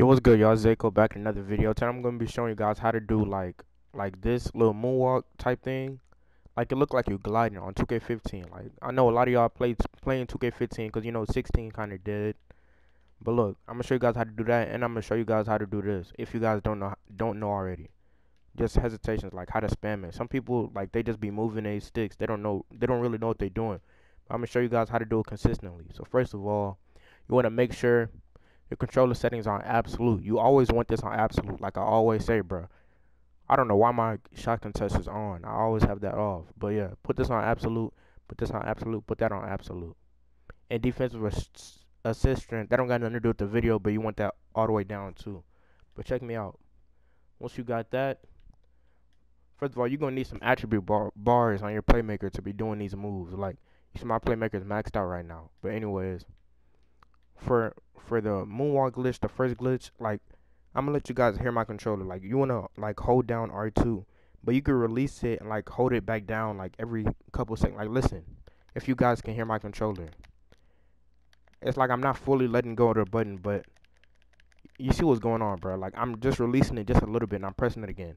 Yo, what's good, y'all? ZayCold back in another video. Today I'm gonna be showing you guys how to do like like this little moonwalk type thing. Like it look like you're gliding on 2K15. Like I know a lot of y'all played playing 2K15 because you know 16 kind of dead. But look, I'm gonna show you guys how to do that, and I'm gonna show you guys how to do this if you guys don't know don't know already. Just hesitations like how to spam it. Some people like they just be moving their sticks. They don't know. They don't really know what they're doing. But I'm gonna show you guys how to do it consistently. So first of all, you want to make sure your controller settings on absolute. You always want this on absolute, like I always say, bro. I don't know why my shotgun test is on. I always have that off. But yeah, put this on absolute. Put this on absolute. Put that on absolute. And defensive assist strength, that don't got nothing to do with the video, but you want that all the way down too. But check me out. Once you got that, first of all, you're gonna need some attribute bar bars on your playmaker to be doing these moves. Like, you see my playmaker is maxed out right now. But anyways, for for the moonwalk glitch, the first glitch, like I'm gonna let you guys hear my controller. Like you wanna like hold down R2, but you can release it and like hold it back down like every couple seconds. Like listen, if you guys can hear my controller, it's like I'm not fully letting go of the button, but you see what's going on, bro. Like I'm just releasing it just a little bit and I'm pressing it again.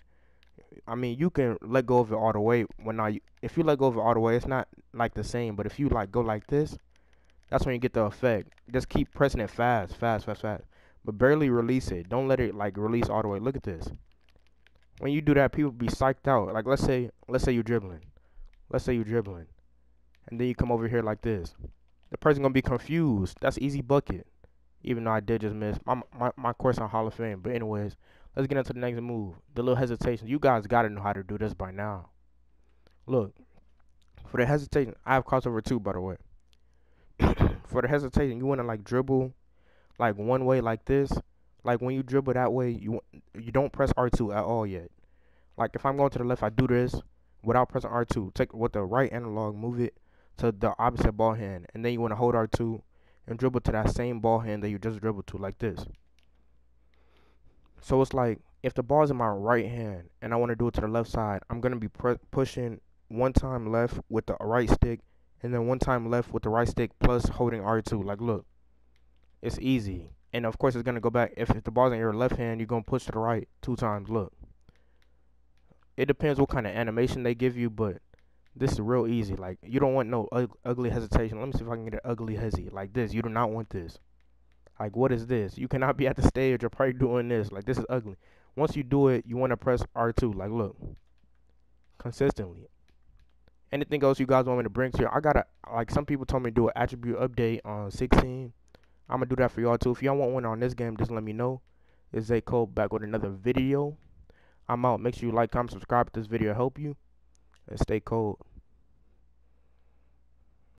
I mean, you can let go of it all the way. When I, if you let go of it all the way, it's not like the same. But if you like go like this, that's when you get the effect. Just keep pressing it fast, fast, fast, fast. But barely release it. Don't let it like release all the way. Look at this. When you do that, people be psyched out. Like let's say let's say you're dribbling. Let's say you're dribbling. And then you come over here like this. The person gonna be confused. That's easy bucket. Even though I did just miss my my, my course on Hall of Fame. But anyways, let's get into the next move. The little hesitation. You guys gotta know how to do this by now. Look. For the hesitation, I have crossover two by the way. For the hesitation, you want to like dribble like one way like this. Like when you dribble that way, you you don't press R2 at all yet. Like if I'm going to the left, I do this without pressing R2. Take with the right analog, move it to the opposite ball hand, and then you want to hold R2 and dribble to that same ball hand that you just dribbled to, like this. So it's like if the ball's in my right hand and I want to do it to the left side, I'm gonna be pushing one time left with the right stick and then one time left with the right stick plus holding R2. Like, look, it's easy. And of course, it's gonna go back. If, if the ball's in your left hand, you're gonna push to the right two times. Look, it depends what kind of animation they give you, but this is real easy. Like, you don't want no ugly hesitation. Let me see if I can get an ugly hezzy like this. You do not want this. Like, what is this? You cannot be at the stage or probably doing this. Like, this is ugly. Once you do it, you want to press R2. Like, look, consistently anything else you guys want me to bring to you? I gotta like some people told me to do an attribute update on 16. I'm gonna do that for y'all too. If y'all want one on this game, just let me know. It's ZayCold back with another video. I'm out. Make sure you like, comment, subscribe if this video help you, and stay cold.